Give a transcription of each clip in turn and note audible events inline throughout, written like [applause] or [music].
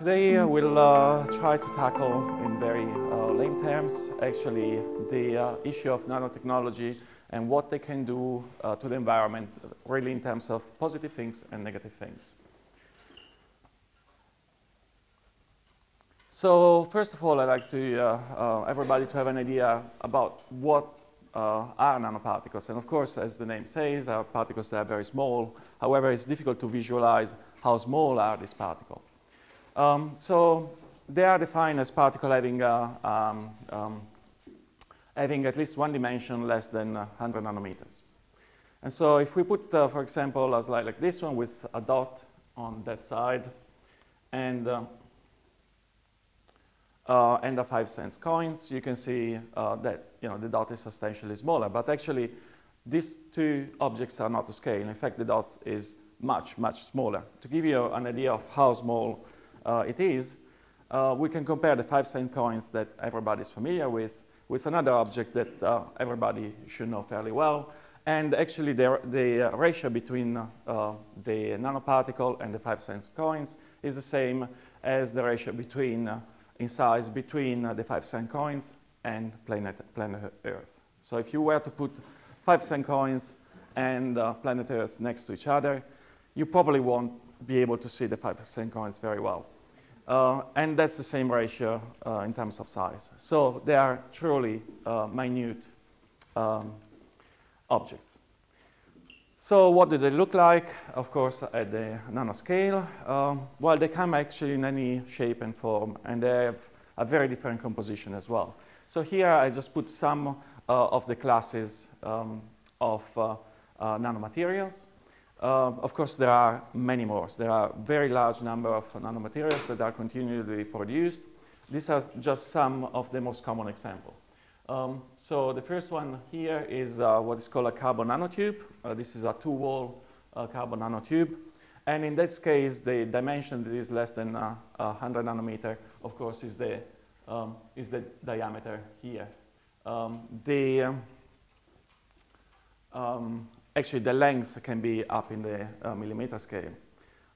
Today uh, we'll uh, try to tackle in very uh, lame terms actually the uh, issue of nanotechnology and what they can do uh, to the environment really in terms of positive things and negative things. So first of all I'd like to uh, everybody to have an idea about what are nanoparticles and of course as the name says are particles that are very small however it's difficult to visualize how small are these particles. Um, so they are defined as particle having, uh, um, um, having at least one dimension less than 100 nanometers. And so if we put, uh, for example, a slide like this one with a dot on that side and, uh, uh and a five cents coins, you can see uh, that you know, the dot is substantially smaller. But actually, these two objects are not to scale. In fact, the dot is much, much smaller. To give you an idea of how small uh, it is, uh, we can compare the five cent coins that everybody is familiar with with another object that uh, everybody should know fairly well. And actually the, the ratio between the nanoparticle and the five cent coins is the same as the ratio between, in size between the five cent coins and planet, planet Earth. So if you were to put five cent coins and uh, planet Earth next to each other, you probably won't be able to see the five cent coins very well. Uh, and that's the same ratio uh, in terms of size. So they are truly uh, minute um, objects. So what do they look like? Of course, at the nanoscale. Um, well, they come actually in any shape and form, and they have a very different composition as well. So here I just put some uh, of the classes um, of uh, uh, nanomaterials. Uh, of course, there are many more. There are a very large number of nanomaterials that are continually produced. These are just some of the most common examples. Um, so the first one here is uh, what is called a carbon nanotube. Uh, this is a two-wall uh, carbon nanotube. And in this case, the dimension that is less than 100 uh, nanometer, of course, is the, um, is the diameter here. Um, the, um, actually the length can be up in the uh, millimeter scale.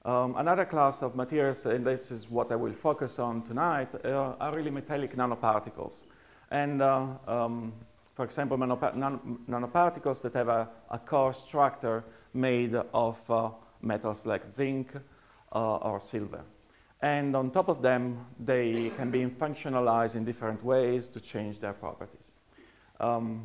Um, another class of materials, and this is what I will focus on tonight, uh, are really metallic nanoparticles. And uh, um, for example, nanoparticles that have a, a, core structure made of uh, metals like zinc uh, or silver. And on top of them, they can be functionalized in different ways to change their properties. Um,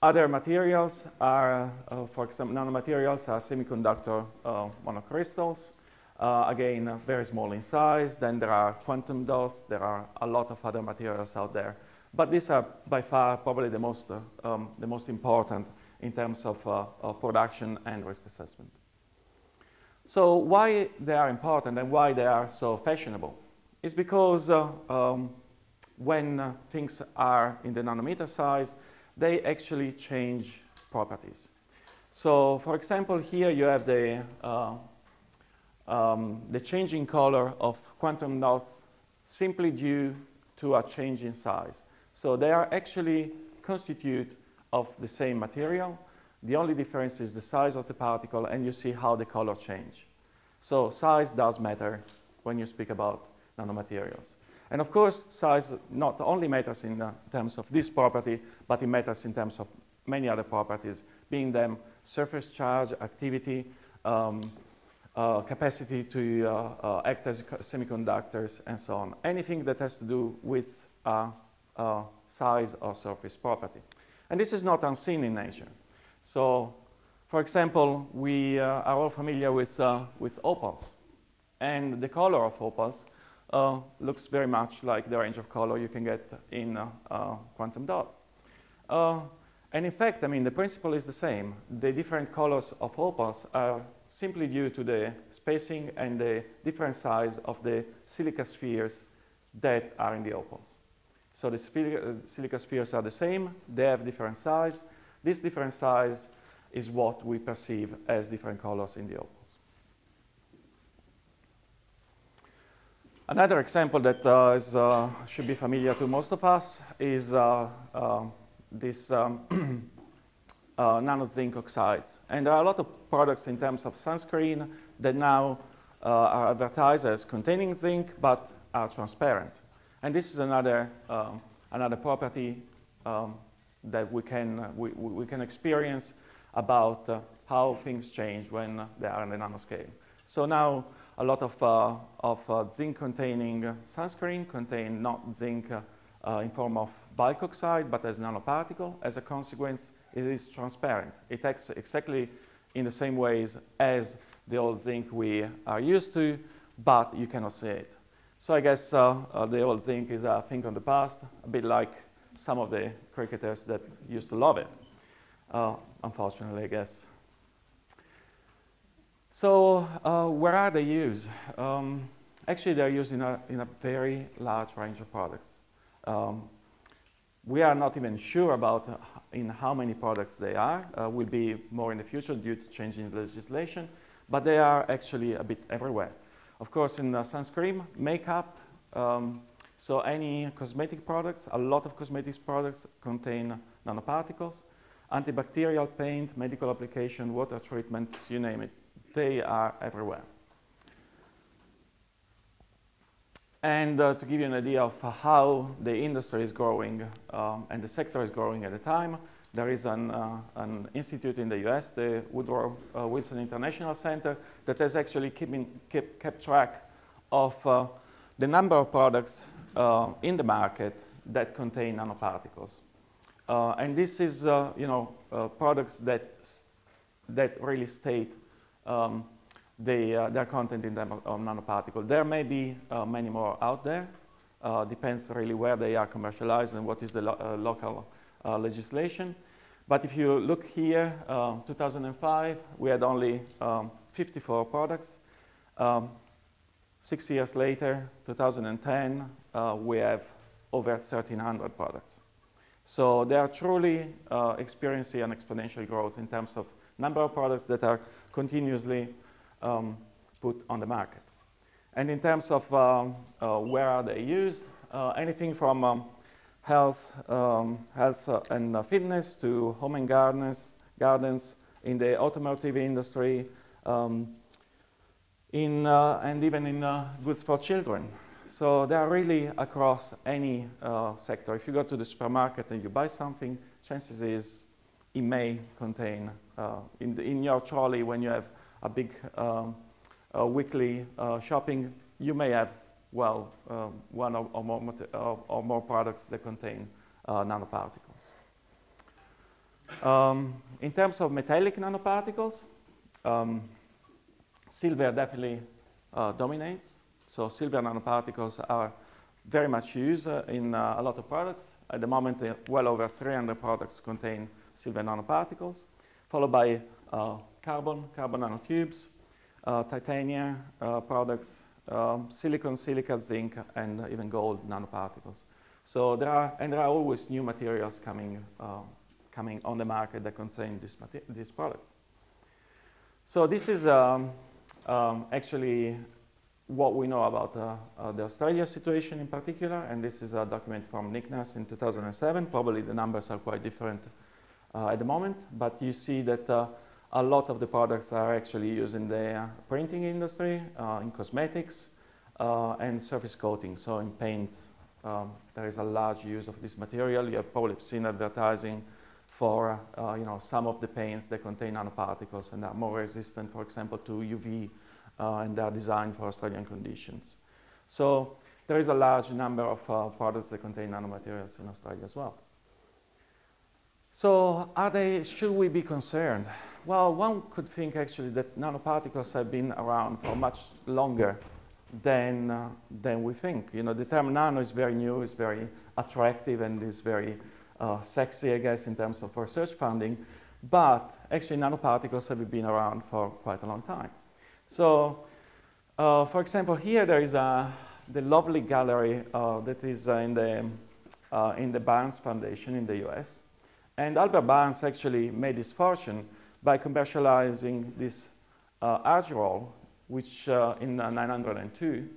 other materials are, uh, for example, nanomaterials are semiconductor uh, monocrystals. Uh, again, very small in size. Then there are quantum dots. There are a lot of other materials out there. But these are by far probably the most, uh, um, the most important in terms of, uh, of production and risk assessment. So why they are important and why they are so fashionable is because um, when things are in the nanometer size, they actually change properties. So for example, here you have the, uh, um, the changing color of quantum dots simply due to a change in size. So they are actually constitute of the same material. The only difference is the size of the particle and you see how the color change. So size does matter when you speak about nanomaterials. And of course, size not only matters in uh, terms of this property, but it matters in terms of many other properties, being them surface charge, activity, um, uh, capacity to uh, uh act as semiconductors, and so on. Anything that has to do with uh, uh, size or surface property. And this is not unseen in nature. So, for example, we are all familiar with, with opals. And the color of opals uh, looks very much like the range of color you can get in uh, uh, quantum dots. Uh, and in fact, I mean, the principle is the same. The different colors of opals are simply due to the spacing and the different size of the silica spheres that are in the opals. So the silica spheres are the same, they have different size. This different size is what we perceive as different colors in the opals. Another example that uh, is, uh, should be familiar to most of us is uh, um, this um, [clears throat] uh, nano zinc oxides. And there are a lot of products in terms of sunscreen that now uh, are advertised as containing zinc but are transparent. And this is another, um, another property um, that we can, uh, we, we can experience about uh, how things change when they are in the nanoscale. So now a lot of, uh, of uh, zinc-containing sunscreen contain not zinc uh, uh, in form of bulk oxide, but as nanoparticle. As a consequence, it is transparent. It acts exactly in the same ways as the old zinc we are used to, but you cannot see it. So I guess uh, uh, the old zinc is a thing of the past, a bit like some of the cricketers that used to love it, uh, unfortunately, I guess. So uh, where are they used? Um, actually, they're used in a, in a very large range of products. Um, we are not even sure about uh, in how many products they are. Uh, will be more in the future due to changing legislation, but they are actually a bit everywhere. Of course, in uh, sunscreen, makeup, um, so any cosmetic products, a lot of cosmetics products contain nanoparticles. Antibacterial paint, medical application, water treatments, you name it, they are everywhere. And uh, to give you an idea of how the industry is growing um, and the sector is growing at the time, there is an, uh, an institute in the US, the Woodrow uh, Wilson International Center, that has actually keeping, keep, kept track of uh, the number of products uh, in the market that contain nanoparticles. Uh, and this is, you know, products that, that really state um, the, uh, their content in terms of nanoparticle. There may be uh, many more out there. Uh, depends really where they are commercialized and what is the lo uh, local uh, legislation. But if you look here, uh, 2005, we had only um, 54 products. Um, six years later, 2010, we have over 1,300 products. So they are truly experiencing an exponential growth in terms of number of products that are continuously um, put on the market. And in terms of um, uh, where are they used, uh, anything from um, health, um, health uh, and uh, fitness to home and gardens, gardens in the automotive industry, um, in, uh, and even in goods for children. So they are really across any sector. If you go to the supermarket and you buy something, chances is it may contain in, the, in your trolley when you have a big um, weekly uh, shopping, you may have, well, uh, one or, or, more, or, more, products that contain uh, nanoparticles. Um, in terms of metallic nanoparticles, um, silver definitely uh, dominates. So silver nanoparticles are very much used uh, in uh, a lot of products. At the moment, well over 300 products contain silver nanoparticles, followed by carbon, carbon nanotubes, uh, titania uh, products, um, silicon, silica, zinc, and even gold nanoparticles. So there are, and there are always new materials coming, uh, coming on the market that contain these, these products. So this is um, um, actually what we know about uh, uh, the Australia situation in particular, and this is a document from NICNAS in 2007. Probably the numbers are quite different uh, at the moment, but you see that a lot of the products are actually used in the printing industry, uh, in cosmetics, uh, and surface coating. So in paints, um, there is a large use of this material. You have probably seen advertising for uh, you know, some of the paints that contain nanoparticles and are more resistant, for example, to UV, uh, and are designed for Australian conditions. So there is a large number of uh, products that contain nanomaterials in Australia as well. So are they, should we be concerned? Well, one could think actually that nanoparticles have been around for much longer than, uh, than we think. You know, the term nano is very new, is very attractive, and is very uh, sexy, I guess, in terms of research funding. But actually, nanoparticles have been around for quite a long time. So, uh, for example, here there is a, the lovely gallery uh, that is uh, in, the, uh, in the Barnes Foundation in the US. And Albert Barnes actually made his fortune by commercializing this uh, which uh, in 902,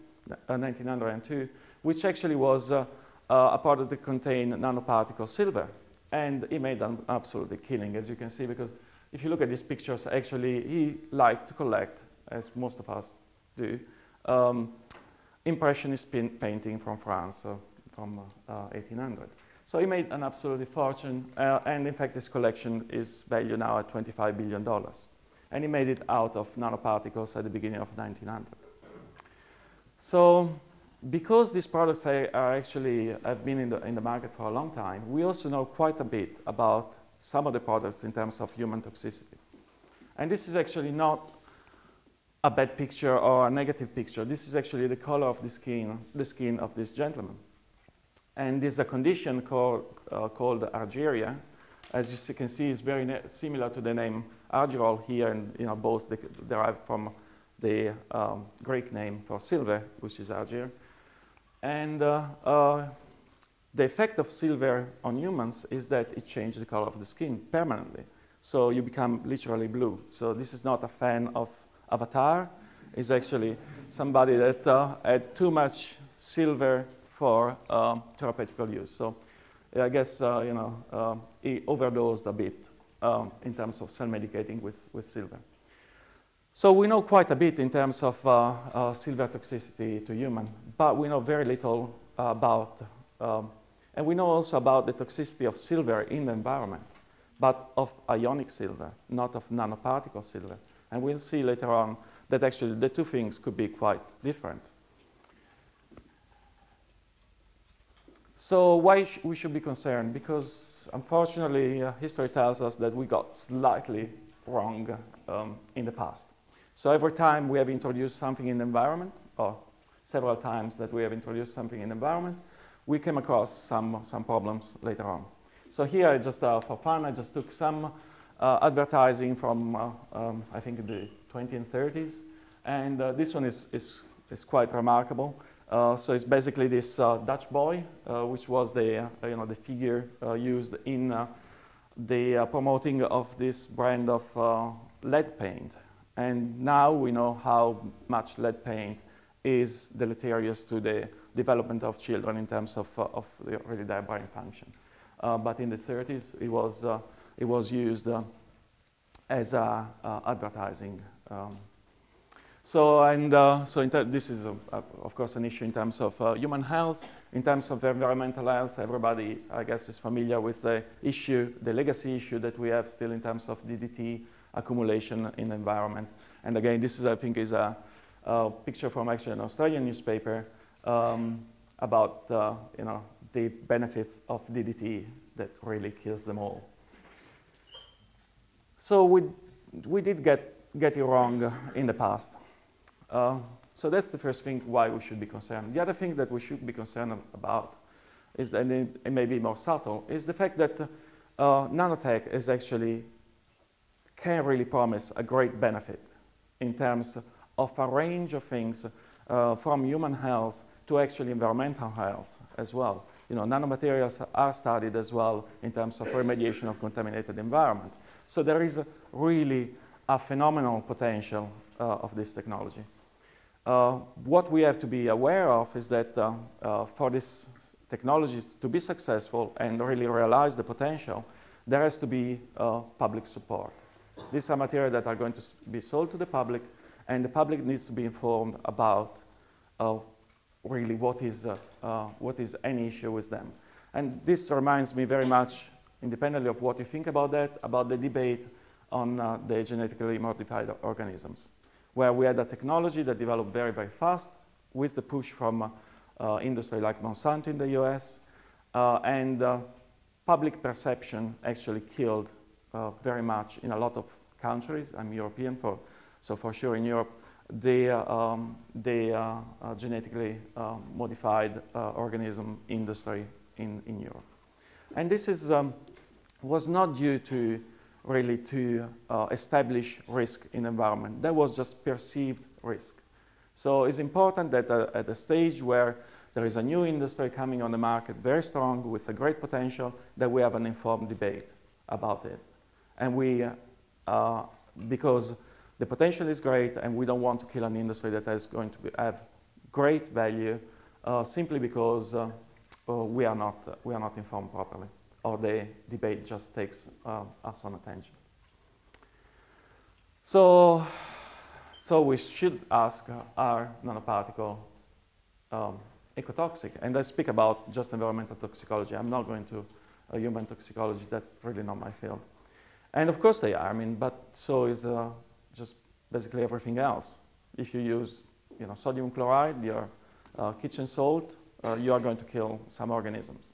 1902, uh, which actually was uh, uh, a product that contained nanoparticle silver. and he made an absolutely killing, as you can see, because if you look at these pictures, actually he liked to collect, as most of us do, um, impressionist painting from France uh, from uh, 1800. So he made an absolutely fortune, uh, and in fact, his collection is valued now at $25 billion. And he made it out of nanoparticles at the beginning of 1900. So because these products are actually have been in the, in the market for a long time, we also know quite a bit about some of the products in terms of human toxicity. And this is actually not a bad picture or a negative picture. This is actually the color of the skin, the skin of this gentleman. And this is a condition called, uh, called argyria. As you can see, it's very similar to the name argyrol here, and you know, both derived from the um, Greek name for silver, which is argir. And uh, uh, the effect of silver on humans is that it changes the color of the skin permanently. So you become literally blue. So this is not a fan of Avatar. It's actually somebody that uh, had too much silver for um, therapeutical use. So I guess, uh, you know, uh, he overdosed a bit um, in terms of self-medicating with, with silver. So we know quite a bit in terms of uh, silver toxicity to human, but we know very little about, um, and we know also about the toxicity of silver in the environment, but of ionic silver, not of nanoparticle silver. And we'll see later on that actually the two things could be quite different. So why sh we should be concerned? Because unfortunately, uh, history tells us that we got slightly wrong um, in the past. So every time we have introduced something in the environment, or several times that we have introduced something in the environment, we came across some, some problems later on. So here, just uh, for fun, I just took some uh, advertising from, uh, um, I think, the 20s and 30s. And uh, this one is, is, is quite remarkable. Uh, so it's basically this uh, Dutch boy, which was the, you know, the figure used in the promoting of this brand of lead paint. And now we know how much lead paint is deleterious to the development of children in terms of, uh, of really their brain function. Uh, but in the 30s, it was, uh, it was used uh, as uh, advertising. Um, so, and, uh, so this is, a, a, of course, an issue in terms of human health. In terms of environmental health, everybody, I guess, is familiar with the issue, the legacy issue that we have still in terms of DDT accumulation in the environment. And again, this is, I think, is a, a picture from actually an Australian newspaper um, about, uh, you know, the benefits of DDT that really kills them all. So we, we did get, get it wrong in the past. Uh, so that's the first thing why we should be concerned. The other thing that we should be concerned about is, and it, may be more subtle, is the fact that uh, nanotech is actually can really promise a great benefit in terms of a range of things uh, from human health to actually environmental health as well. You know, nanomaterials are studied as well in terms of remediation of contaminated environment. So there is really a phenomenal potential uh, of this technology. Uh, what we have to be aware of is that uh, uh for these technologies to be successful and really realize the potential, there has to be uh, public support. These are materials that are going to be sold to the public, and the public needs to be informed about uh, really what is, what is any issue with them. And this reminds me very much, independently of what you think about that, about the debate on the genetically modified organisms, where we had a technology that developed very, very fast with the push from uh, industry like Monsanto in the US, uh, and public perception actually killed uh, very much in a lot of countries. I'm European, for, so for sure in Europe, the, um, the uh, uh, genetically uh, modified uh, organism industry in, in Europe. And this is, um, was not due to really to uh, establish risk in environment. That was just perceived risk. So it's important that at a stage where there is a new industry coming on the market, very strong, with a great potential, that we have an informed debate about it. And we, uh, because the potential is great and we don't want to kill an industry that is going to be, have great value uh, simply because uh, uh we, are not, we are not informed properly. Or the debate just takes uh, us on a tangent. So, so we should ask, uh, are nanoparticle um, ecotoxic? And I speak about just environmental toxicology. I'm not going to uh, human toxicology. That's really not my field. And of course they are. I mean, but so is uh, just basically everything else. If you use, you know, sodium chloride, your uh, kitchen salt, you are going to kill some organisms.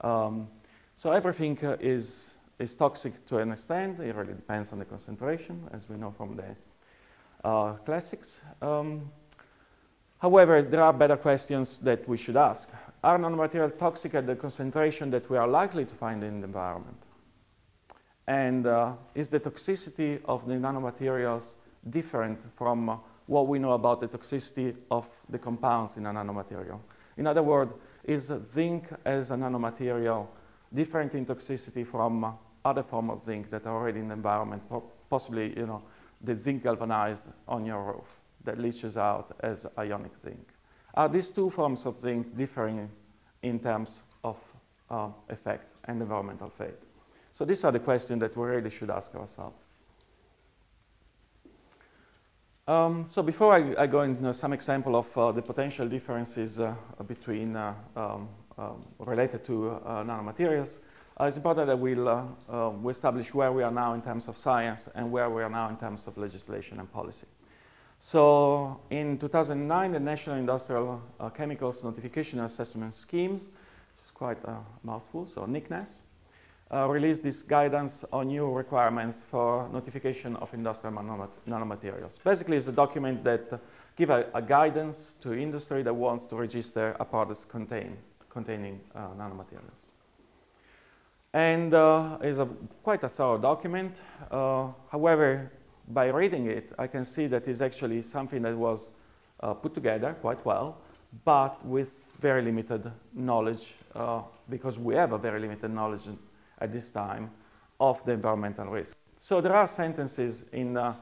Um, so everything uh, is is toxic to an extent. It really depends on the concentration, as we know from the uh, classics. Um, however, there are better questions that we should ask. Are nanomaterials toxic at the concentration that we are likely to find in the environment? And uh, is the toxicity of the nanomaterials different from uh, what we know about the toxicity of the compounds in a nanomaterial? In other words, is zinc as a nanomaterial different in toxicity from other forms of zinc that are already in the environment, possibly you know, the zinc galvanized on your roof that leaches out as ionic zinc. Are these two forms of zinc differing in terms of uh, effect and environmental fate? So these are the questions that we really should ask ourselves. Um, so before I, I, go into some example of uh, the potential differences uh, between uh, um, um, related to uh, nanomaterials, uh, it's important that we'll, uh, uh, we establish where we are now in terms of science and where we are now in terms of legislation and policy. So in 2009, the National Industrial Chemicals Notification Assessment Schemes, which is quite a mouthful, so NICNAS, uh, released this guidance on new requirements for notification of industrial nanomaterials. Basically, it's a document that gives a, a, guidance to industry that wants to register a product contain, containing uh, nanomaterials and uh, is a, quite a thorough document. Uh, however, by reading it, I can see that it's actually something that was put together quite well, but with very limited knowledge, because we have a very limited knowledge at this time of the environmental risk. So there are sentences in, uh,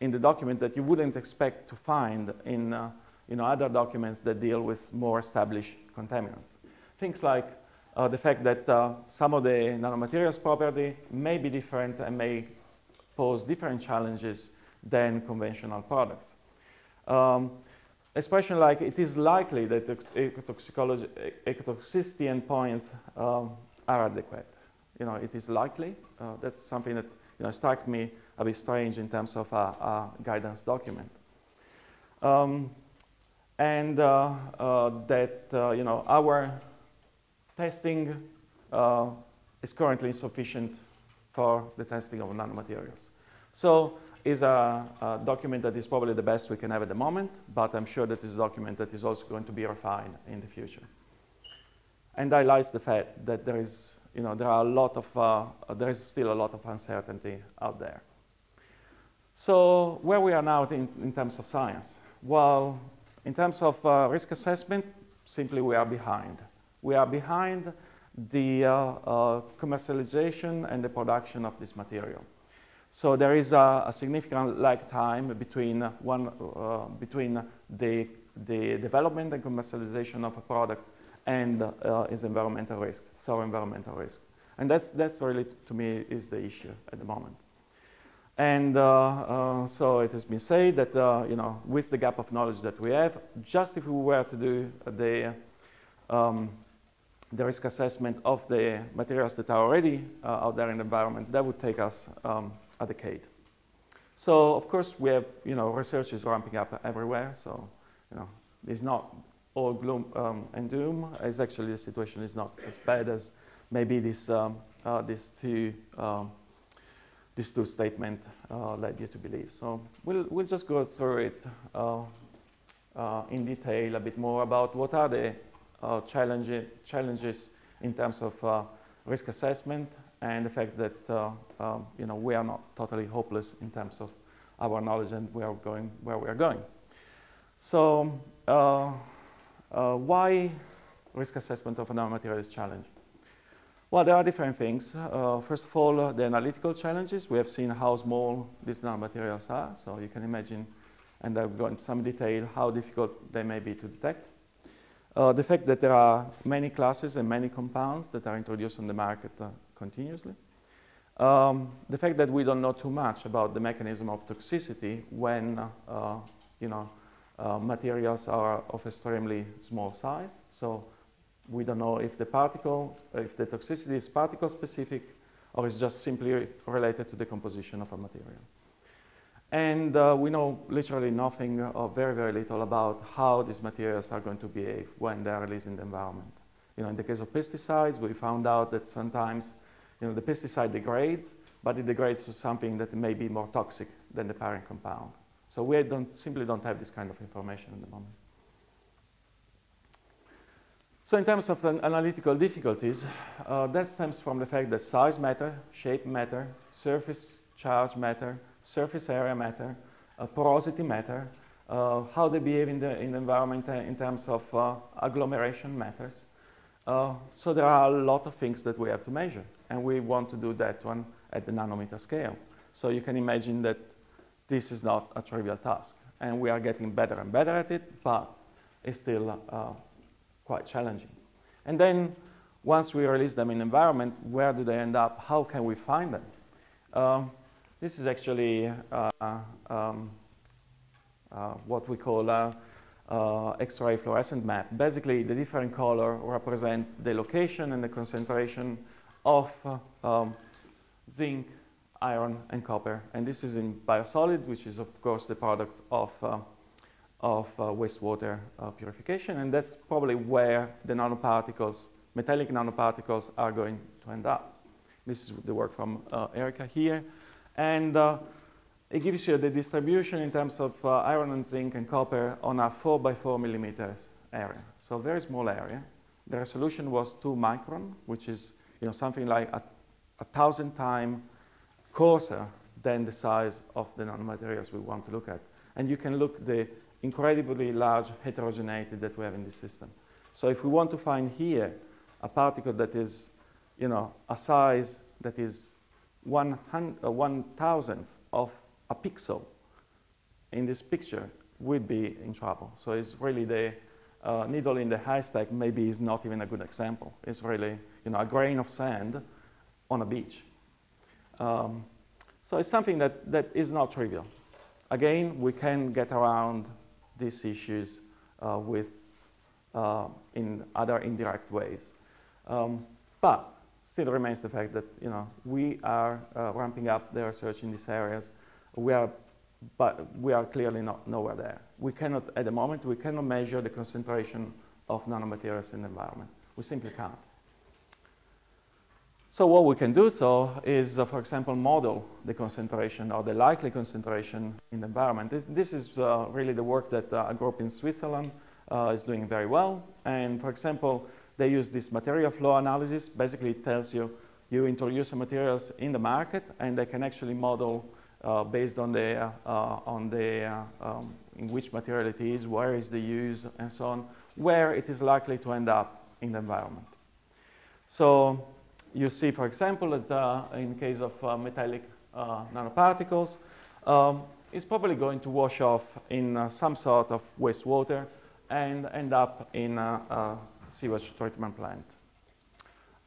in the document that you wouldn't expect to find in uh, you know, other documents that deal with more established contaminants. Things like uh, the fact that uh, some of the nanomaterials property may be different and may pose different challenges than conventional products. Um, especially like it is likely that ecotoxicology, ecotoxicity endpoints um, are adequate. You know, it is likely. Uh, that's something that you know struck me a bit strange in terms of a, a guidance document. Um, and uh, uh, that uh, you know our testing uh, is currently insufficient for the testing of nanomaterials. So is a, a, document that is probably the best we can have at the moment, but I'm sure that is a document that is also going to be refined in the future. And I highlights the fact that there is, you know, there are a lot of, uh, there is still a lot of uncertainty out there. So where we are now in, in terms of science? Well, in terms of uh, risk assessment, simply we are behind we are behind the uh, uh, commercialization and the production of this material. So there is a, a significant lag time between, one, uh, between the, the development and commercialization of a product and uh, its environmental risk, so environmental risk. And that's, that's really, to me, is the issue at the moment. And uh, uh, so it has been said that, you know, with the gap of knowledge that we have, just if we were to do the um, the risk assessment of the materials that are already uh, out there in the environment, that would take us um, a decade. So of course we have, you know, research is ramping up everywhere. So, you know, it's not all gloom um, and doom. It's actually the situation is not as bad as maybe this, um, uh, this two, um, this two statement uh, led you to believe. So we'll, we'll just go through it uh, uh in detail a bit more about what are the uh, challenges in terms of uh, risk assessment and the fact that uh, um, you know, we are not totally hopeless in terms of our knowledge and we are going where we are going. So uh, uh, why risk assessment of a nanomaterial is challenging? Well, there are different things. Uh, first of all, the analytical challenges. We have seen how small these nanomaterials are, so you can imagine, and I've go into some detail, how difficult they may be to detect. Uh, the fact that there are many classes and many compounds that are introduced on the market uh, continuously. Um, the fact that we don't know too much about the mechanism of toxicity when uh, you know, uh, materials are of extremely small size. So we don't know if the particle, if the toxicity is particle specific or is just simply related to the composition of a material. And uh, we know literally nothing or very, very little about how these materials are going to behave when they are released in the environment. You know, in the case of pesticides, we found out that sometimes you know, the pesticide degrades, but it degrades to something that may be more toxic than the parent compound. So we don't, simply don't have this kind of information at the moment. So in terms of analytical difficulties, uh, that stems from the fact that size matter, shape matter, surface charge matter, surface area matter, porosity matter, uh, how they behave in the, in the environment uh, in terms of uh, agglomeration matters. So there are a lot of things that we have to measure, and we want to do that one at the nanometer scale. So you can imagine that this is not a trivial task, and we are getting better and better at it, but it's still quite challenging. And then once we release them in environment, where do they end up? How can we find them? Um, this is actually uh, um, uh, what we call uh, X-ray fluorescent map. Basically, the different color represent the location and the concentration of uh, um, zinc, iron, and copper. And this is in biosolid, which is, of course, the product of uh, of uh, wastewater uh, purification, and that's probably where the nanoparticles, metallic nanoparticles, are going to end up. This is the work from Erica here, and uh, it gives you the distribution in terms of uh, iron and zinc and copper on a 4 by 4 millimeters area, so very small area. The resolution was 2 micron, which is you know, something like a, a thousand times coarser than the size of the nanomaterials we want to look at. And you can look the incredibly large heterogeneity that we have in this system. So if we want to find here a particle that is, you know, a size that is one, uh, one thousandth of a pixel in this picture, we'd be in trouble. So it's really the uh, needle in the haystack maybe is not even a good example. It's really, you know, a grain of sand on a beach. Um, so it's something that, that is not trivial. Again, we can get around these issues uh, with, uh, in other indirect ways. Um, but still remains the fact that you know, we are uh, ramping up the research in these areas. We are, but we are clearly not nowhere there. We cannot, at the moment, we cannot measure the concentration of nanomaterials in the environment. We simply can't. So what we can do so is, uh, for example, model the concentration or the likely concentration in the environment. This, this is uh, really the work that uh, a group in Switzerland uh, is doing very well. And for example, they use this material flow analysis. Basically, it tells you you introduce materials in the market, and they can actually model uh, based on the uh, on the um, in which material it is, where is the use, and so on, where it is likely to end up in the environment. So you see, for example, that uh, in case of uh, metallic uh, nanoparticles, um, it's probably going to wash off in uh, some sort of wastewater and end up in a sewage treatment plant.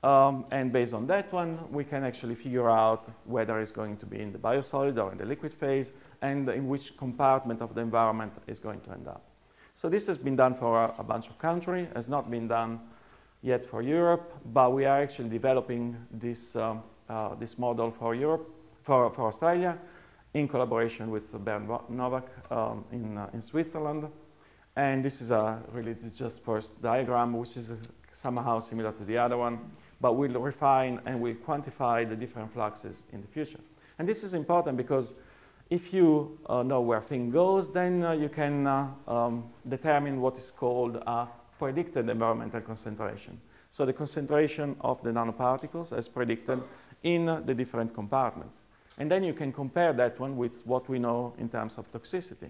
Um, and based on that one, we can actually figure out whether it's going to be in the biosolid or in the liquid phase and in which compartment of the environment is going to end up. So this has been done for a, a bunch of countries, has not been done yet for Europe, but we are actually developing this, um, uh, this model for Europe, for, for Australia, in collaboration with Bernd Nowack um, in, uh, in Switzerland. And this is a really just first diagram, which is somehow similar to the other one, but we'll refine and we'll quantify the different fluxes in the future. And this is important because if you uh, know where thing goes, then uh, you can uh, um, determine what is called a predicted environmental concentration. So the concentration of the nanoparticles as predicted in the different compartments. And then you can compare that one with what we know in terms of toxicity.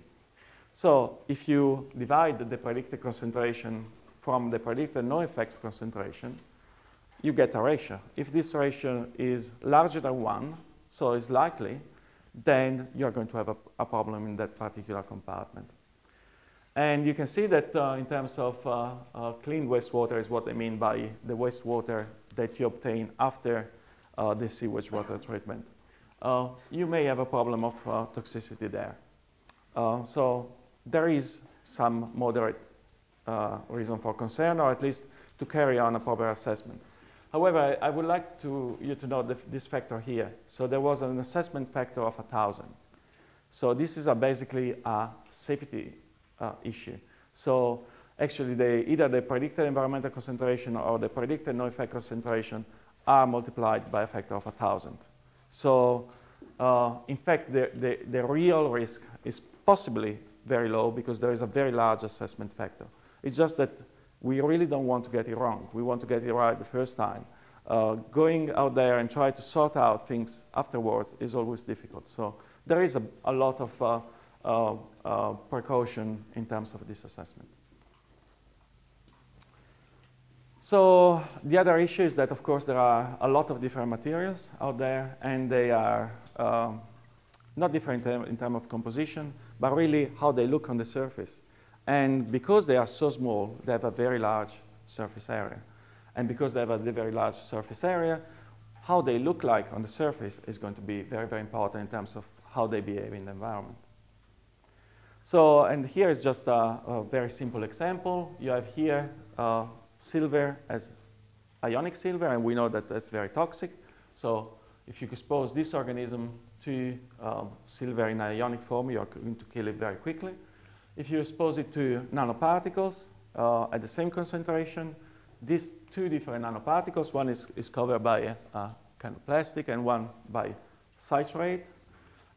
So if you divide the predicted concentration from the predicted no effect concentration, you get a ratio. If this ratio is larger than one, so it's likely, then you're going to have a, a problem in that particular compartment. And you can see that uh, in terms of uh, uh, clean wastewater is what I mean by the wastewater that you obtain after uh, the sewage water treatment. Uh, you may have a problem of uh, toxicity there. so there is some moderate reason for concern, or at least to carry on a proper assessment. However, I would like to, you to know this factor here. So there was an assessment factor of 1,000. So this is a basically a safety uh, issue. So actually, they, either the predicted environmental concentration or the predicted no effect concentration are multiplied by a factor of 1,000. So uh, in fact, the, the, the real risk is possibly very low because there is a very large assessment factor. It's just that we really don't want to get it wrong. We want to get it right the first time. Uh, going out there and try to sort out things afterwards is always difficult. So there is a, a lot of uh, uh, uh, precaution in terms of this assessment. So the other issue is that, of course, there are a lot of different materials out there, and they are um, not different in, term, in terms of composition, but really how they look on the surface. And because they are so small, they have a very large surface area. And because they have a very large surface area, how they look like on the surface is going to be very, very important in terms of how they behave in the environment. So, and here is just a, a very simple example. You have here uh, silver as ionic silver, and we know that that's very toxic. So if you expose this organism to um, silver in ionic form, you're going to kill it very quickly. If you expose it to nanoparticles uh, at the same concentration, these two different nanoparticles, one is, is covered by kind of plastic and one by citrate,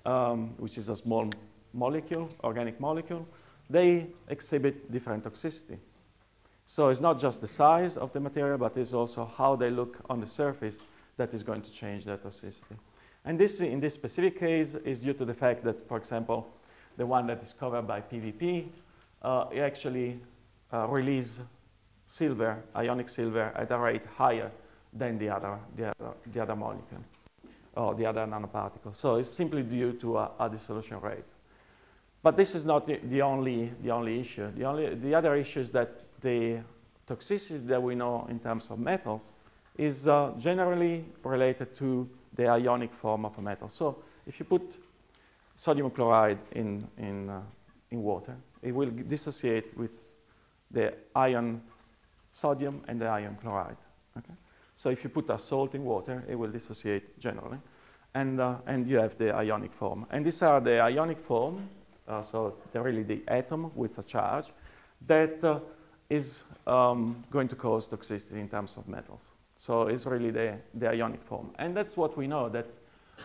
um, which is a small molecule, organic molecule, they exhibit different toxicity. So it's not just the size of the material, but it's also how they look on the surface that is going to change that toxicity. And this, in this specific case, is due to the fact that, for example, the one that is covered by PVP, uh, actually uh, release silver, ionic silver, at a rate higher than the other, the other, the other molecule or the other nanoparticle. So it's simply due to a, a dissolution rate. But this is not the, only, the only issue. The, only, the other issue is that the toxicity that we know in terms of metals is uh, generally related to the ionic form of a metal. So if you put sodium chloride in, in, uh, in water, it will dissociate with the ion sodium and the ion chloride. Okay? So if you put a salt in water, it will dissociate generally. And, uh, and you have the ionic form. And these are the ionic form, uh, so they're really the atom with a charge, that uh, is um, going to cause toxicity in terms of metals. So it's really the, the ionic form. And that's what we know, that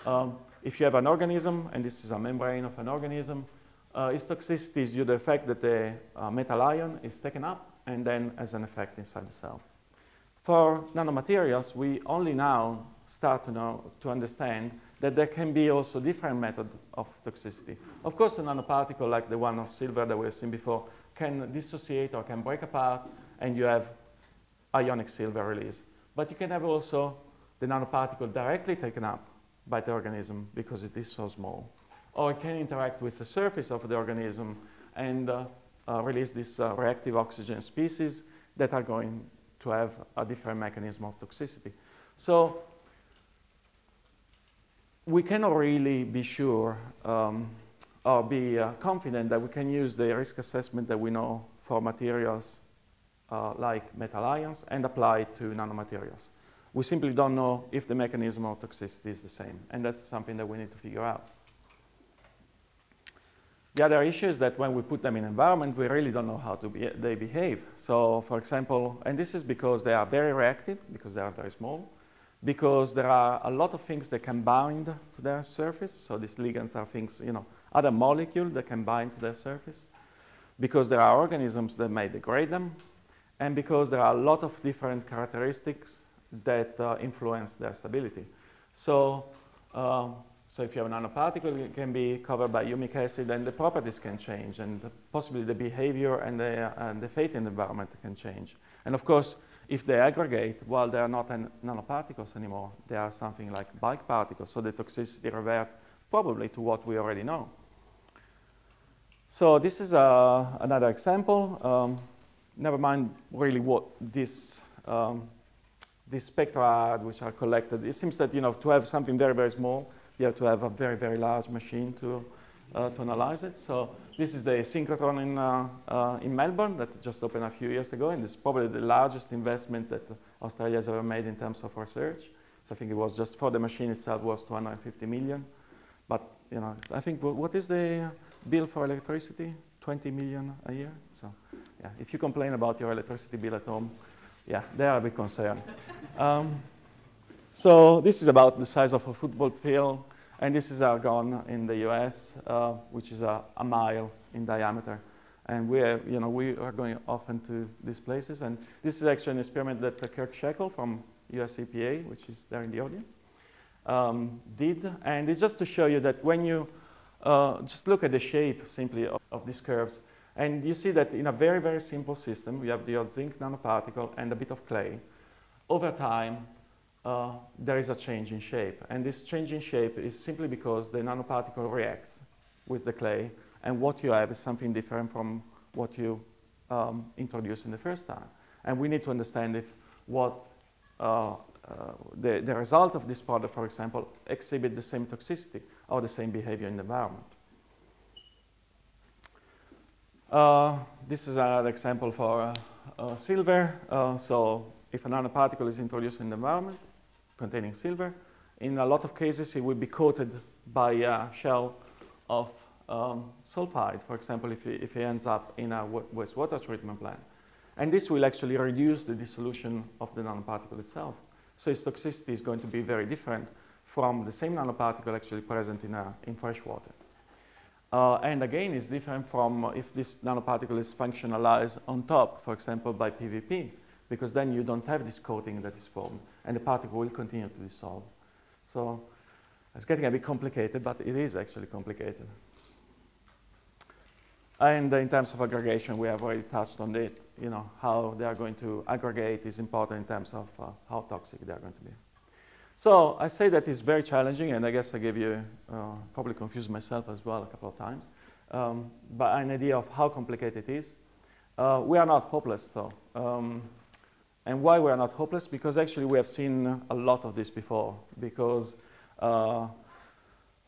um, if you have an organism, and this is a membrane of an organism, uh, its toxicity is due to the fact that the uh, metal ion is taken up and then has an effect inside the cell. For nanomaterials, we only now start to know, to understand that there can be also different methods of toxicity. Of course, a nanoparticle like the one of silver that we've seen before can dissociate or can break apart and you have ionic silver release. But you can have also the nanoparticle directly taken up by the organism because it is so small. Or it can interact with the surface of the organism and uh, uh, release this uh, reactive oxygen species that are going to have a different mechanism of toxicity. So we cannot really be sure um, or be uh, confident that we can use the risk assessment that we know for materials uh, like metal ions and apply it to nanomaterials. We simply don't know if the mechanism of toxicity is the same, and that's something that we need to figure out. The other issue is that when we put them in environment, we really don't know how to be, they behave. So, for example, and this is because they are very reactive, because they are very small, because there are a lot of things that can bind to their surface. So these ligands are things, you know, other molecules that can bind to their surface, because there are organisms that may degrade them, and because there are a lot of different characteristics that uh, influence their stability. So, um, so if you have a nanoparticle, it can be covered by humic acid, and the properties can change, and possibly the behavior and the, uh, and the fate in the environment can change. And of course, if they aggregate, well, they are not nanoparticles anymore. They are something like bulk particles, so the toxicity revert probably to what we already know. So this is uh, another example. Um, never mind really what this um, these spectra are, which are collected. It seems that you know to have something very very small, you have to have a very very large machine to uh, to analyze it. So this is the synchrotron in uh, uh, in Melbourne that just opened a few years ago, and it's probably the largest investment that Australia has ever made in terms of research. So I think it was just for the machine itself was 250 million. But you know, I think what is the bill for electricity? 20 million a year. So yeah, if you complain about your electricity bill at home, yeah, they are a bit concerned. [laughs] um, so this is about the size of a football field, and this is Argonne in the US, uh, which is a, a, mile in diameter. And we are, you know, we are going often to these places, and this is actually an experiment that Kirk Scheckel from US EPA, which is there in the audience, um, did. And it's just to show you that when you uh, just look at the shape simply of, of, these curves, and you see that in a very, very simple system, we have the zinc nanoparticle and a bit of clay. Over time, uh, there is a change in shape. And this change in shape is simply because the nanoparticle reacts with the clay, and what you have is something different from what you um, introduced in the first time. And we need to understand if what uh, uh, the, the result of this product, for example, exhibit the same toxicity or the same behavior in the environment. Uh, this is an example for uh, uh, silver. Uh, so if a nanoparticle is introduced in the environment containing silver, in a lot of cases it will be coated by a shell of um, sulfide, for example, if it, if it ends up in a wastewater treatment plant. And this will actually reduce the dissolution of the nanoparticle itself. So its toxicity is going to be very different from the same nanoparticle actually present in, a, in fresh water. Uh, and again, it's different from if this nanoparticle is functionalized on top, for example, by PVP, because then you don't have this coating that is formed, and the particle will continue to dissolve. So it's getting a bit complicated, but it is actually complicated. And in terms of aggregation, we have already touched on it. You know, how they are going to aggregate is important in terms of uh, how toxic they are going to be. So I say that it's very challenging, and I guess I gave you, uh, probably confused myself as well a couple of times, um, but an idea of how complicated it is. Uh, we are not hopeless, though. Um, and why we are not hopeless? Because actually we have seen a lot of this before, because uh,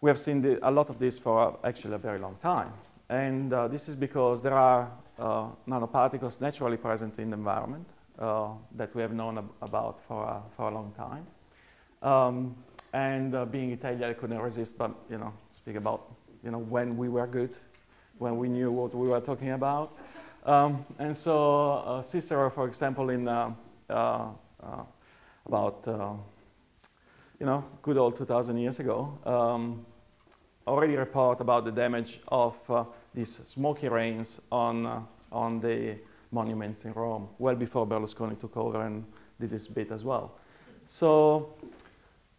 we have seen the, a lot of this for actually a very long time. And uh, this is because there are uh, nanoparticles naturally present in the environment uh, that we have known ab about for, for a long time. Um, and uh, being Italian, I couldn't resist but, you know, speak about, you know, when we were good, when we knew what we were talking about. Um, and so uh, Cicero, for example, in uh, uh, uh about, uh, you know, good old 2,000 years ago, um, already report about the damage of these smoky rains on, on the monuments in Rome, well before Berlusconi took over and did this bit as well. So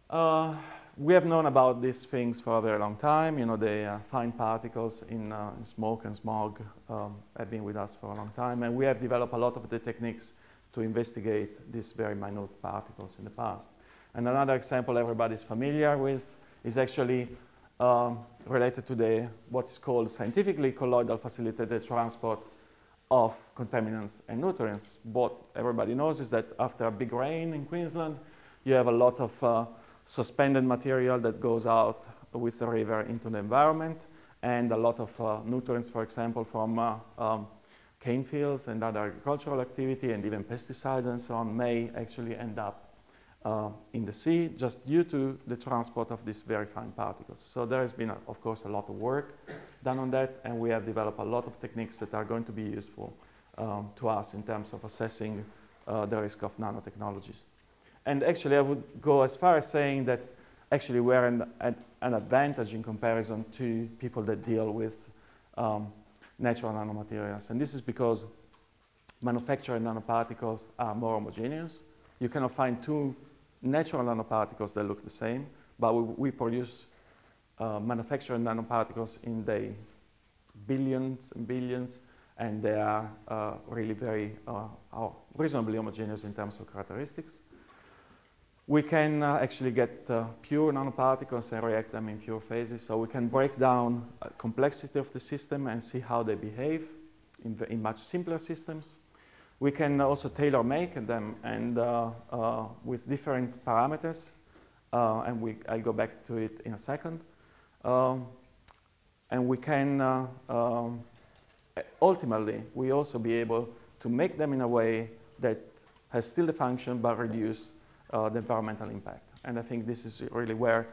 uh, we have known about these things for a very long time. You know, the uh, fine particles in, uh, smoke and smog um, have been with us for a long time, and we have developed a lot of the techniques to investigate these very minute particles in the past. And another example everybody's familiar with is actually um, related to the what is called scientifically colloidal facilitated transport of contaminants and nutrients. What everybody knows is that after a big rain in Queensland, you have a lot of uh, suspended material that goes out with the river into the environment and a lot of uh, nutrients, for example, from uh, um, cane fields and other agricultural activity and even pesticides and so on may actually end up uh, in the sea just due to the transport of these very fine particles. So there has been, of course, a lot of work done on that and we have developed a lot of techniques that are going to be useful um, to us in terms of assessing uh, the risk of nanotechnologies. And actually, I would go as far as saying that actually we're an, an, an advantage in comparison to people that deal with um, natural nanomaterials. And this is because manufactured nanoparticles are more homogeneous. You cannot find two natural nanoparticles that look the same, but we, we produce uh, manufactured nanoparticles in the billions and billions, and they are uh, really very uh, reasonably homogeneous in terms of characteristics. We can uh, actually get uh, pure nanoparticles and react them in pure phases. So we can break down uh, complexity of the system and see how they behave in, in much simpler systems. We can also tailor make them and uh, uh, with different parameters. Uh, and we, I'll go back to it in a second. Um, and we can, um, ultimately, we also be able to make them in a way that has still the function but reduce uh, the environmental impact. And I think this is really where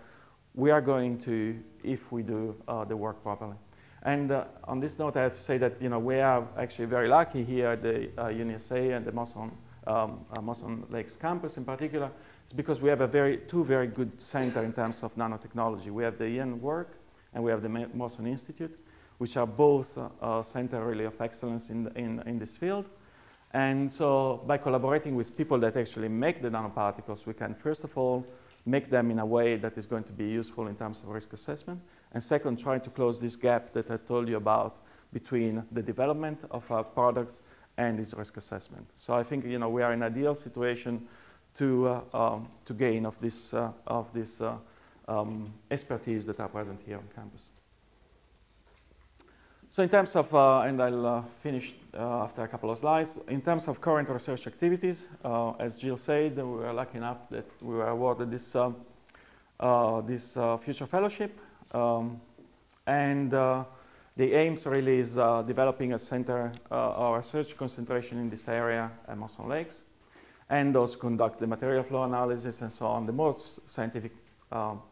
we are going to if we do uh, the work properly. And uh, on this note, I have to say that you know we are actually very lucky here at the uh, UniSA and the Mawson, um, uh, Lakes campus in particular. It's because we have a very two very good center in terms of nanotechnology. We have the Ian Wark and we have the Mawson Institute, which are both uh, center really of excellence in, in, in this field. And so by collaborating with people that actually make the nanoparticles, we can first of all make them in a way that is going to be useful in terms of risk assessment. And second, try to close this gap that I told you about between the development of our products and this risk assessment. So I think you know, we are in an ideal situation to, uh, um, to gain of this, uh, of this uh, um, expertise that are present here on campus. So in terms of, uh, and I'll uh, finish uh, after a couple of slides, in terms of current research activities, uh, as Jill said, we were lucky enough that we were awarded this, uh, uh, this future fellowship. Um, and the aims really is developing a center or research concentration in this area at Mawson Lakes, and also conduct the material flow analysis and so on, the most scientific,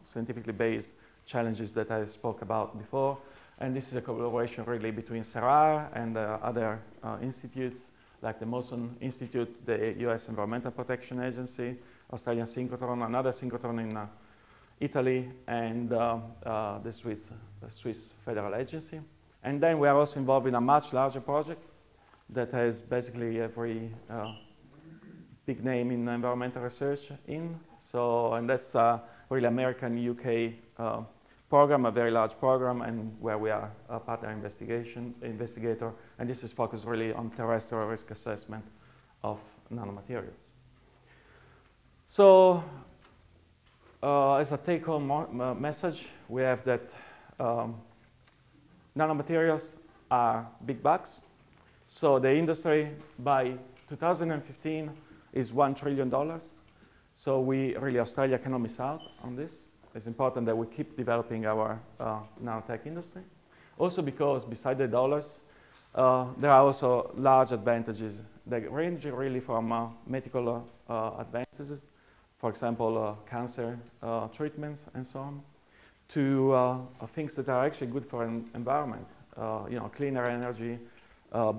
scientifically based challenges that I spoke about before. And this is a collaboration really between CERAR and uh, other uh, institutes like the Mawson Institute, the US Environmental Protection Agency, Australian Synchrotron, another synchrotron in uh, Italy, and uh, uh, the, Swiss, the Swiss Federal Agency. And then we are also involved in a much larger project that has basically every uh, big name in environmental research in. So, and that's really American, UK program, a very large program, and where we are a partner investigation investigator, and this is focused really on terrestrial risk assessment of nanomaterials. So, uh, as a take-home uh, message, we have that um, nanomaterials are big bucks. So the industry by 2015 is $1 trillion. So we really, Australia cannot miss out on this it's important that we keep developing our uh, nanotech industry. Also because beside the dollars, uh, there are also large advantages that range really from uh, medical uh, advances, for example, uh, cancer uh, treatments and so on, to things that are actually good for an environment, you know, cleaner energy,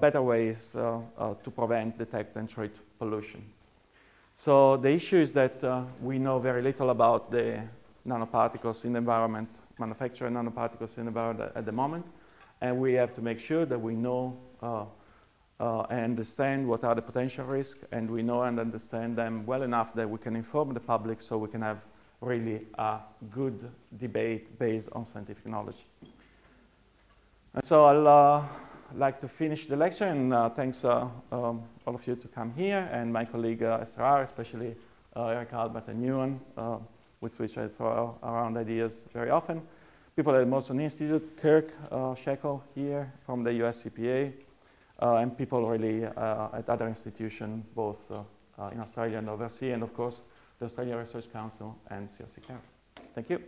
better ways to prevent, detect, and treat pollution. So the issue is that we know very little about the nanoparticles in the environment, manufacture nanoparticles in the environment at the moment. And we have to make sure that we know uh, uh, and understand what are the potential risks, and we know and understand them well enough that we can inform the public so we can have really a good debate based on scientific knowledge. And so I'll uh, like to finish the lecture, and uh, thanks uh, um, all of you to come here, and my colleague uh, CERAR, especially Eric Albert and Ewan with which I throw around ideas very often. People at Mawson Institute, Kirk uh, Scheckel here from the US EPA, uh, and people really uh, at other institutions, both uh, uh, in Australia and overseas, and of course, the Australian Research Council and CRC Thank you.